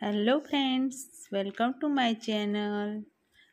Hello friends, welcome to my channel.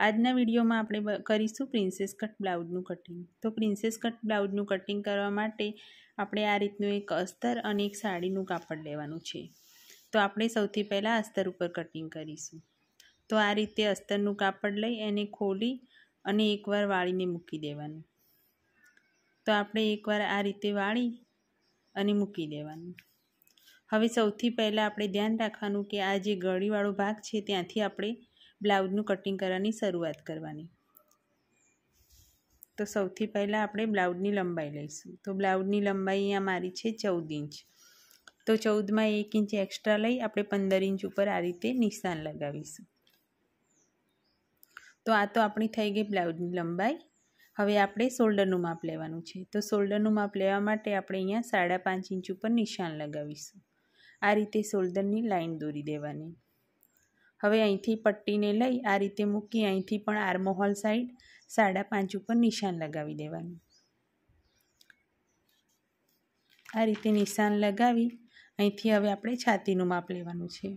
આજના વિડીયોમાં આપણે કરીશું પ્રિન્સેસ કટ બ્લાઉઝનું કટિંગ. તો પ્રિન્સેસ કટ બ્લાઉઝનું કટિંગ કરવા માટે આપણે આ રીતનું એક અસ્તર અને એક સાડીનું કાપડ લેવાનું છે. તો આપણે સૌથી પહેલાં અસ્તર ઉપર કટિંગ કરીશું. તો આ રીતે અસ્તરનું કાપડ લઈ એને ખોલી અને એકવાર વાળીને મૂકી દેવાનું. તો આપણે એકવાર આ રીતે વાળી અને મૂકી દેવાનું. હવે સૌથી પહેલાં આપણે ધ્યાન રાખવાનું કે આ જે ગળીવાળો ભાગ છે, ત્યાંથી આપણે બ્લાઉઝનું કટિંગ કરવાની શરૂઆત કરવાની. તો સૌથી પહેલાં આપણે બ્લાઉઝની લંબાઈ લઈશું. તો બ્લાઉઝની લંબાઈ અહીંયા મારી છે ચૌદ ઇંચ. તો ચૌદમાં એક ઇંચ એક્સ્ટ્રા લઈ આપણે પંદર ઇંચ ઉપર આ રીતે નિશાન લગાવીશું. તો આ તો આપણી થઈ ગઈ બ્લાઉઝની લંબાઈ. હવે આપણે શોલ્ડરનું માપ લેવાનું છે. તો શોલ્ડરનું માપ લેવા માટે આપણે અહીંયા સાડા પાંચ ઇંચ ઉપર નિશાન લગાવીશું. આ રીતે શોલ્ડરની લાઈન દોરી દેવાની. હવે અહીંથી પટ્ટીને લઈ આ રીતે મૂકી અહીંથી પણ આર્મોહોલ સાઈડ સાડા પાંચ ઉપર નિશાન લગાવી દેવાનું. આ રીતે નિશાન લગાવી અહીંથી હવે આપણે છાતીનું માપ લેવાનું છે.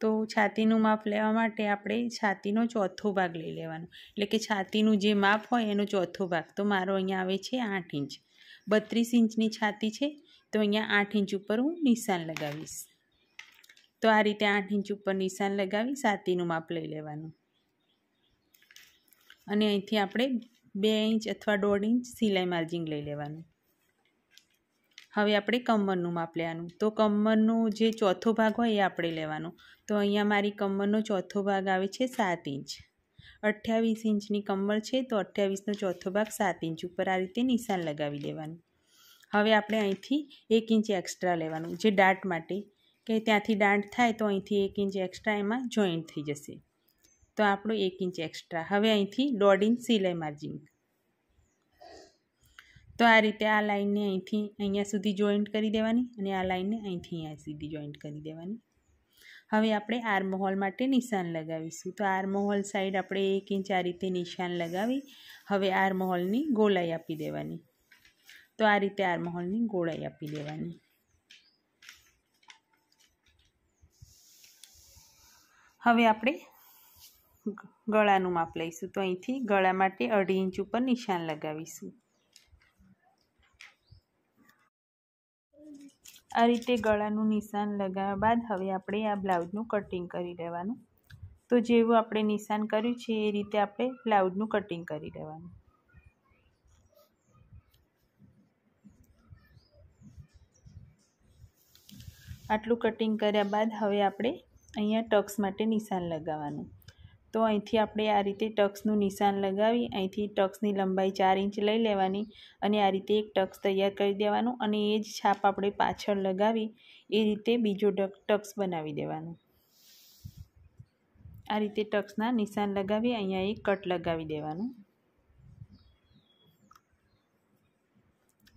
તો છાતીનું માપ લેવા માટે આપણે છાતીનો ચોથો ભાગ લઈ લેવાનો. એટલે કે છાતીનું જે માપ હોય એનો ચોથો ભાગ. તો મારો અહીંયા આવે છે આઠ ઇંચ. બત્રીસ ઇંચની છાતી છે. તો અહીંયા આઠ ઇંચ ઉપર હું નિશાન લગાવીશ. તો આ રીતે આઠ ઇંચ ઉપર નિશાન લગાવી સાતીનું માપ લઈ લેવાનું. અને અહીંથી આપણે બે ઇંચ અથવા દોઢ ઇંચ સિલાઈ માર્જિંગ લઈ લેવાનું. હવે આપણે કમરનું માપ લેવાનું. તો કમરનો જે ચોથો ભાગ હોય એ આપણે લેવાનો. તો અહીંયા મારી કમરનો ચોથો ભાગ આવે છે સાત ઇંચ. અઠ્યાવીસ ઇંચની કમર છે તો અઠ્યાવીસનો ચોથો ભાગ સાત ઇંચ ઉપર આ રીતે નિશાન લગાવી દેવાનું. હવે આપણે અહીંથી એક ઇંચ એક્સ્ટ્રા લેવાનું. જે દાંટ માટે કે ત્યાંથી દાંટ થાય તો અહીંથી એક ઇંચ એક્સ્ટ્રા એમાં જોઈન્ટ થઈ જશે. તો આપણું એક ઇંચ એક્સ્ટ્રા હવે અહીંથી દોઢ ઇંચ સિલાઈ માર્જિંગ તો આ રીતે આ લાઇનને અહીંથી અહીંયા સુધી જોઈન્ટ કરી દેવાની અને આ લાઇનને અહીંથી અહીંયા સુધી જોઈન્ટ કરી દેવાની. હવે આપણે આર્મહોલ માટે નિશાન લગાવીશું. તો આર્મહોલ સાઈડ આપણે એક ઇંચ આ રીતે નિશાન લગાવી, હવે આર્મહોલની ગોલાઈ આપી દેવાની. તો આ રીતે આર્મહોલની ગોળાઈ આપી દેવાની. હવે આપણે ગળાનું માપ લઈશું. તો અહીંથી ગળા માટે અઢી ઇંચ ઉપર નિશાન લગાવીશું. આ રીતે ગળાનું નિશાન લગાવ્યા બાદ હવે આપણે આ બ્લાઉઝનું કટિંગ કરી લેવાનું. તો જેવું આપણે નિશાન કર્યું છે એ રીતે આપણે બ્લાઉઝનું કટિંગ કરી લેવાનું. આટલું કટિંગ કર્યા બાદ હવે આપણે અહીંયા ટક્સ માટે નિશાન લગાવવાનું. તો અહીંથી આપણે આ રીતે ટક્સનું નિશાન લગાવી, અહીંથી ટક્સની લંબાઈ ચાર ઇંચ લઈ લેવાની અને આ રીતે એક ટક્સ તૈયાર કરી દેવાનું અને એ જ છાપ આપણે પાછળ લગાવી, એ રીતે બીજો ટક્સ બનાવી દેવાનું. આ રીતે ટક્સના નિશાન લગાવી, અહીંયા એક કટ લગાવી દેવાનું.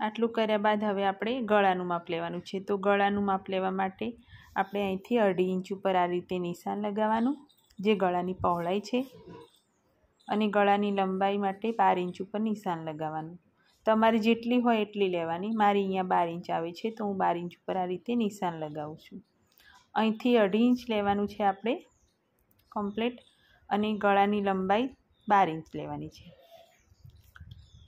આટલું કર્યા બાદ હવે આપણે ગળાનું માપ લેવાનું છે. તો ગળાનું માપ લેવા માટે આપણે અહીંથી અઢી ઇંચ ઉપર આ રીતે નિશાન લગાવવાનું, જે ગળાની પહોળાઈ છે. અને ગળાની લંબાઈ માટે બાર ઇંચ ઉપર નિશાન લગાવવાનું. તમારે જેટલી હોય એટલી લેવાની. મારી અહીંયા બાર ઇંચ આવે છે, તો હું બાર ઇંચ ઉપર આ રીતે નિશાન લગાવું છું. અહીંથી અઢી ઇંચ લેવાનું છે આપણે, કમ્પ્લીટ. અને ગળાની લંબાઈ બાર ઇંચ લેવાની છે.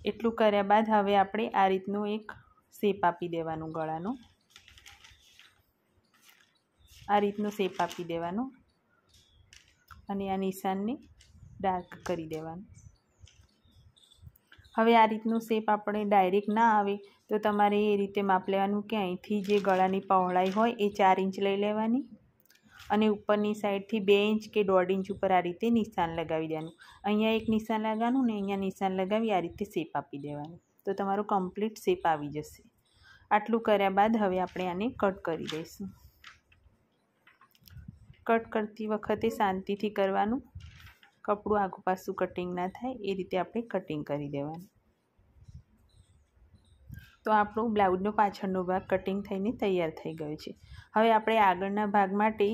એટલું કર્યા બાદ હવે આપણે આ રીતનું એક શેપ આપી દેવાનું ગળાનો. આ રીતનું શેપ આપી દેવાનો અને આ નિશાનને ડાર્ક કરી દેવાનું. હવે આ રીતનું શેપ આપણે ડાયરેક્ટ ના આવે તો તમારે એ રીતે માપ લેવાનું કે અહીંથી જે ગળાની પહોળાઈ હોય એ ચાર ઇંચ લઈ લેવાની અને ઉપરની સાઈડથી બે ઇંચ કે દોઢ ઇંચ ઉપર આ રીતે નિશાન લગાવી દેવાનું. અહીંયા એક નિશાન લગાવવાનું ને અહીંયા નિશાન લગાવી આ રીતે શેપ આપી દેવાનું. તો તમારો કમ્પ્લીટ શેપ આવી જશે. આટલું કર્યા બાદ હવે આપણે આને કટ કરી દઈશું. કટ કરતી વખતે શાંતિથી કરવાનું. કપડું આગું પાછું કટિંગ ના થાય, એ રીતે આપણે કટિંગ કરી દેવાનું. તો આપણું બ્લાઉઝનો પાછળનો ભાગ કટિંગ થઈને તૈયાર થઈ ગયો છે. હવે આપણે આગળના ભાગ માટે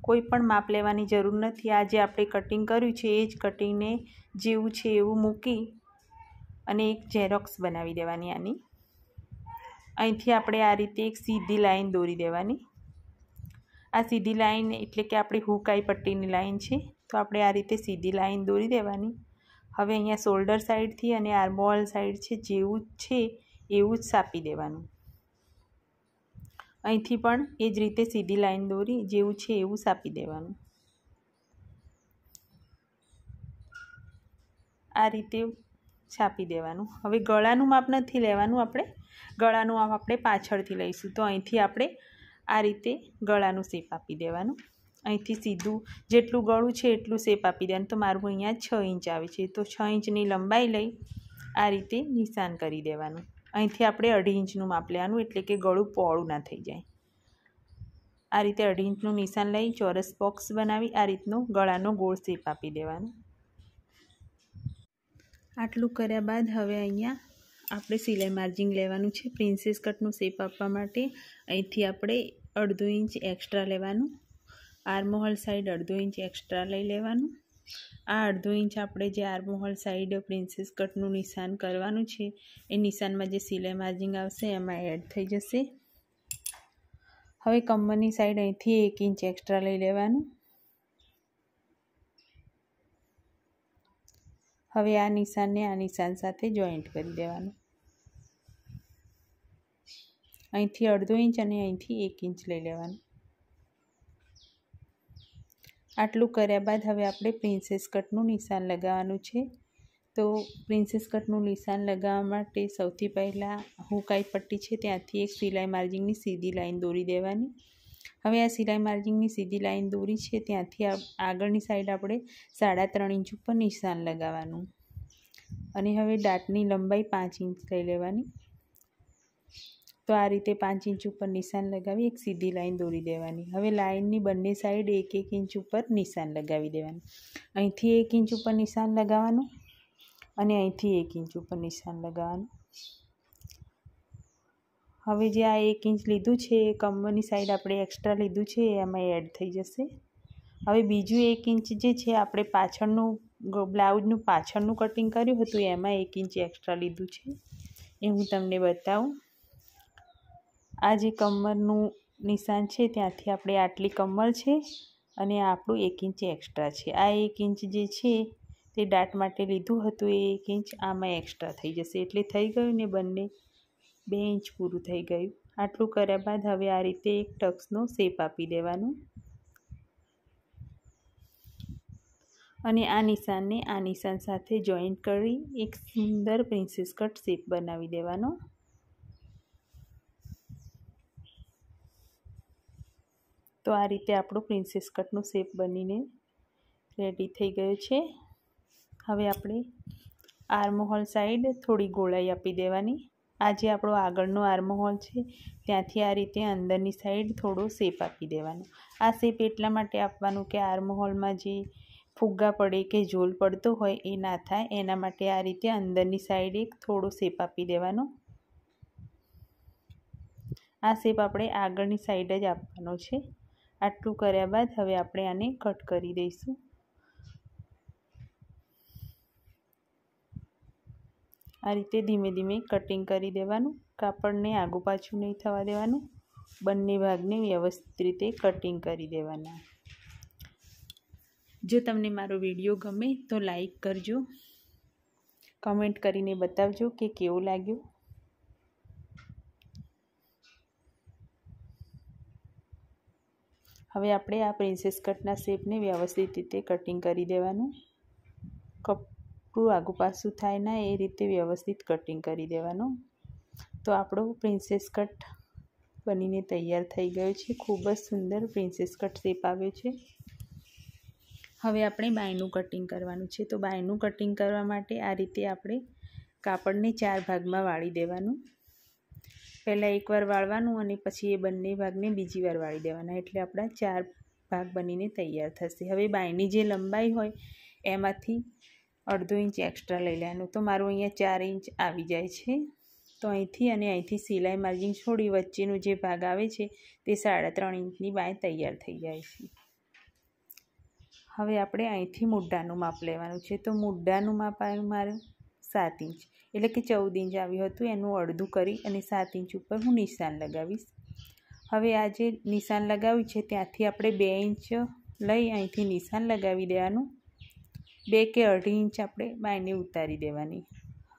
કોઈ પણ માપ લેવાની જરૂર નથી. આ જે આપણે કટિંગ કર્યું છે. એ જ કટિંગને જેવું છે એવું મૂકી અને એક ઝેરોક્સ બનાવી દેવાની આની. અહીંથી આપણે આ રીતે એક સીધી લાઈન દોરી દેવાની. આ સીધી લાઈન એટલે કે આપણી હુકાઈ પટ્ટીની લાઈન છે. તો આપણે આ રીતે સીધી લાઈન દોરી દેવાની. હવે અહીંયા શોલ્ડર સાઈડથી અને આર્મોલ સાઈડ છે. જેવું છે, એવું જ સાપી દેવાનું. અહીંથી પણ એ જ રીતે સીધી લાઈન દોરી, જેવું છે એવું સાપી દેવાનું. આ રીતે છાપી દેવાનું. હવે ગળાનું માપ નથી લેવાનું આપણે. ગળાનું માપ આપણે પાછળથી લઈશું. તો અહીંથી આપણે આ રીતે ગળાનું શેપ આપી દેવાનું. અહીંથી સીધું જેટલું ગળું છે એટલું શેપ આપી દેવાનું. તો મારું અહીંયા છ ઇંચ આવે છે. તો છ ઇંચની લંબાઈ લઈ આ રીતે નિશાન કરી દેવાનું. અહીંથી આપણે અઢી ઇંચનું માપ લેવાનું, એટલે કે ગળું પહોળું ના થઈ જાય. આ રીતે અઢી ઇંચનું નિશાન લઈ ચોરસ બોક્સ બનાવી આ રીતનો ગળાનો ગોળ શેપ આપી દેવાનો. આટલું કર્યા બાદ હવે અહીંયા આપણે સિલાઈ માર્જિંગ લેવાનું છે. પ્રિન્સેસ કટનું શેપ આપવા માટે અહીંથી આપણે અડધો ઇંચ એક્સ્ટ્રા લેવાનું. આર્મોહોલ સાઈડ અડધો ઇંચ એક્સ્ટ્રા લઈ લેવાનું. આ અડધો ઇંચ આપણે જે આર્મોહોલ સાઈડ પ્રિન્સેસ કટનું નિશાન કરવાનું છે, એ નિશાનમાં જે સિલાઈ માર્જિંગ આવશે એમાં એડ થઈ જશે. હવે કમરની સાઈડ અહીંથી એક ઇંચ એક્સ્ટ્રા લઈ લેવાનું. હવે આ નિશાનને આ નિશાન સાથે જોઈન્ટ કરી દેવાનું. અહીંથી અડધો ઇંચ અને અહીંથી એક ઇંચ લઈ લેવાનું. આટલું કર્યા બાદ હવે આપણે પ્રિન્સેસ કટનું નિશાન લગાવવાનું છે. તો પ્રિન્સેસ કટનું નિશાન લગાવવા માટે સૌથી પહેલાં હુકાઈ પટ્ટી છે ત્યાંથી એક સિલાઈ માર્જિંગની સીધી લાઈન દોરી દેવાની. હવે આ સિલાઈ માર્જિંગની સીધી લાઈન દોરી છે ત્યાંથી આગળની સાઈડ આપણે સાડા ત્રણ ઇંચ ઉપર નિશાન લગાવવાનું. અને હવે દાંતની લંબાઈ પાંચ ઇંચ લઈ લેવાની. તો આ રીતે પાંચ ઇંચ ઉપર નિશાન લગાવી એક સીધી લાઈન દોરી દેવાની. હવે લાઇનની બંને સાઈડ એક એક ઇંચ ઉપર નિશાન લગાવી દેવાનું. અહીંથી એક ઇંચ ઉપર નિશાન લગાવવાનું અને અહીંથી એક ઇંચ ઉપર નિશાન લગાવવાનું. હવે જે આ એક ઇંચ લીધું છે, એ કમરની સાઈડ આપણે એક્સ્ટ્રા લીધું છે એમાં એડ થઈ જશે. હવે બીજું એક ઇંચ જે છે, આપણે પાછળનું બ્લાઉઝનું પાછળનું કટિંગ કર્યું હતું, એમાં એક ઇંચ એક્સ્ટ્રા લીધું છે. એ હું તમને બતાવું. આ જે કમરનું નિશાન છે, ત્યાંથી આપણે આટલી કમર છે અને આપણું એક ઇંચ એક્સ્ટ્રા છે. આ એક ઇંચ જે છે, તે દાટ માટે લીધું હતું, એ એક ઇંચ આમાં એક્સ્ટ્રા થઈ જશે. એટલે થઈ ગયું ને બંને? બે ઇંચ પૂરું થઈ ગયું. આટલું કર્યા બાદ હવે આ રીતે એક ટક્સનો શેપ આપી દેવાનું. અને આ નિશાનને આ નિશાન સાથે જોઈન્ટ કરી એક સુંદર પ્રિન્સેસ કટ શેપ બનાવી દેવાનો. તો આ રીતે આપણું પ્રિન્સેસ કટનું શેપ બનીને રેડી થઈ ગયો છે. હવે આપણે આર્મહોલ સાઈડ થોડી ગોળાઈ આપી દેવાની. આ જે આપણો આગળનો આર્મહોલ છે, ત્યાંથી આ રીતે અંદરની સાઈડ થોડો શેપ આપી દેવાનો. આ શેપ એટલા માટે આપવાનું કે આર્મહોલમાં જે ફુગ્ગા પડે કે ઝોલ પડતો હોય એ ના થાય. એના માટે આ રીતે અંદરની સાઈડ એક થોડો શેપ આપી દેવાનો. આ શેપ આપણે આગળની સાઈડ જ આપવાનો છે. આટલું કર્યા બાદ હવે આપણે આને કટ કરી દઈશું. આ રીતે ધીમે ધીમે કટિંગ કરી દેવાનું. કાપડને આગું પાછું નહીં થવા દેવાનું. બંને ભાગને વ્યવસ્થિત રીતે કટિંગ કરી દેવાના. જો તમને મારો વીડિયો ગમે તો લાઈક કરજો. કમેન્ટ કરીને બતાવજો કે કેવું લાગ્યું. હવે આપણે આ પ્રિન્સેસ કટના શેપને વ્યવસ્થિત રીતે કટિંગ કરી દેવાનું. કપડું આગું પાછું થાય ના એ રીતે વ્યવસ્થિત કટિંગ કરી દેવાનું. તો આપણો પ્રિન્સેસ કટ બનીને તૈયાર થઈ ગયો છે. ખૂબ જ સુંદર પ્રિન્સેસ કટ શેપ આવ્યો છે. હવે આપણે બાયનું કટિંગ કરવાનું છે. તો બાયનું કટિંગ કરવા માટે આ રીતે આપણે કાપડને ચાર ભાગમાં વાળી દેવાનું. પહેલાં એકવાર વાળવાનું અને પછી એ બંને ભાગને બીજી વાર વાળી દેવાના. એટલે આપણા ચાર ભાગ બનીને તૈયાર થશે. હવે બાયની જે લંબાઈ હોય, એમાંથી અડધો ઇંચ એક્સ્ટ્રા લઈ લેવાનું. તો મારું અહીંયા ચાર ઇંચ આવી જાય છે. તો અહીંથી અને અહીંથી સિલાઈ માર્જિંગ છોડી વચ્ચેનો જે ભાગ આવે છે, તે સાડા ત્રણ ઇંચની બાય તૈયાર થઈ જાય છે. હવે આપણે અહીંથી મુદ્દાનું માપ લેવાનું છે. તો મુદ્દાનું માપ આવ્યું મારું સાત ઇંચ. એટલે કે ચૌદ ઇંચ આવ્યું હતું, એનું અડધું કરી અને સાત ઇંચ ઉપર હું નિશાન લગાવીશ. હવે આ જે નિશાન લગાવ્યું છે, ત્યાંથી આપણે બે ઇંચ લઈ અહીંથી નિશાન લગાવી દેવાનું. બે કે અઢી ઇંચ આપણે બાયને ઉતારી દેવાની.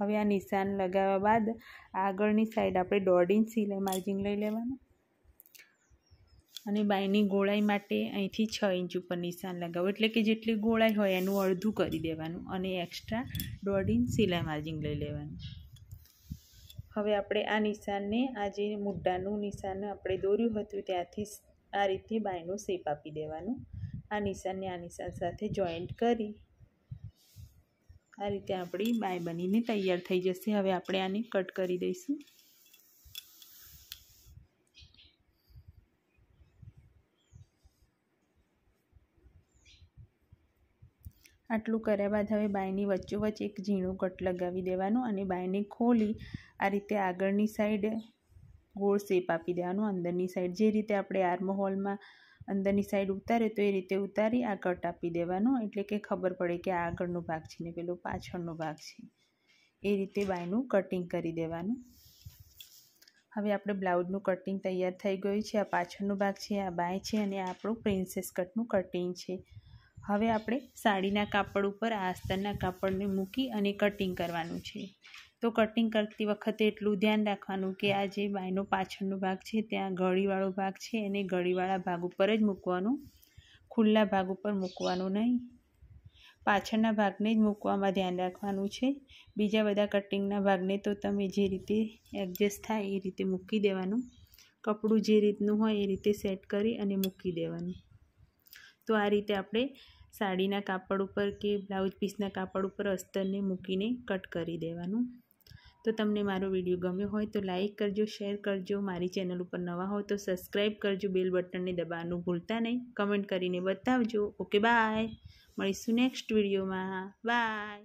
હવે આ નિશાન લગાવ્યા બાદ આગળની સાઈડ આપણે દોઢ ઇંચ સિલાઈ માર્જિંગ લઈ લેવાનું. અને બાયની ગોળાઈ માટે અહીંથી છ ઇંચ ઉપર નિશાન લગાવો. એટલે કે જેટલી ગોળાઈ હોય એનું અડધું કરી દેવાનું અને એક્સ્ટ્રા દોઢ ઇંચ સિલાઈ માર્જિંગ લઈ લેવાનું. હવે આપણે આ નિશાનને, આ જે મુઢાનું નિશાન આપણે દોર્યું હતું ત્યાંથી આ રીતે બાયનું શેપ આપી દેવાનું. આ નિશાનને આ નિશાન સાથે જોઈન્ટ કરી. આ રીતે આપણી બાય બનીને તૈયાર થઈ જશે. હવે આપણે આને કટ કરી દઈશું. આટલું કર્યા બાદ હવે બાયની વચ્ચોવચ્ચ એક ઝીણું કટ લગાવી દેવાનું અને બાયને ખોલી આ રીતે આગળની સાઈડ ગોળ શેપ આપી દેવાનું. અંદરની સાઈડ જે રીતે આપણે આર્મ હોલમાં અંદરની સાઈડ ઉતારે તો એ રીતે ઉતારી આ કટ આપી દેવાનું. એટલે કે ખબર પડે કે આ આગળનો ભાગ છે ને પેલો પાછળનો ભાગ છે. એ રીતે બાયનું કટિંગ કરી દેવાનું. હવે આપણે બ્લાઉઝનું કટિંગ તૈયાર થઈ ગયું છે. આ પાછળનો ભાગ છે, આ બાય છે અને આપણું પ્રિન્સેસ કટનું કટિંગ છે. હવે આપણે સાડીના કાપડ ઉપર આ અસ્તરના કાપડને મૂકી અને કટિંગ કરવાનું છે. તો કટિંગ કરતી વખતે એટલું ધ્યાન રાખવાનું કે આ જે બાયનો પાછળનો ભાગ છે, ત્યાં ગળીવાળો ભાગ છે એને ગળીવાળા ભાગ ઉપર જ મૂકવાનું. ખુલ્લા ભાગ ઉપર મૂકવાનું નહીં. પાછળના ભાગને જ મૂકવામાં ધ્યાન રાખવાનું છે. બીજા બધા કટિંગના ભાગને તો તમે જે રીતે એડજસ્ટ થાય એ રીતે મૂકી દેવાનું. કપડું જે રીતનું હોય એ રીતે સેટ કરી અને મૂકી દેવાનું. તો આ રીતે આપણે સાડીના કાપડ ઉપર કે બ્લાઉઝ પીસના કાપડ ઉપર અસ્તરને મૂકીને કટ કરી દેવાનું. તો તમને મારો વીડિયો ગમ્યો હોય તો લાઈક કરજો, શેર કરજો, મારી ચેનલ ઉપર નવા હોય તો સબસ્ક્રાઈબ કરજો, બેલ બટનને દબાવવાનું ભૂલતા નહીં. કમેન્ટ કરીને બતાવજો. Okay, bye. મળીશું નેક્સ્ટ વિડીયોમાં. બાય.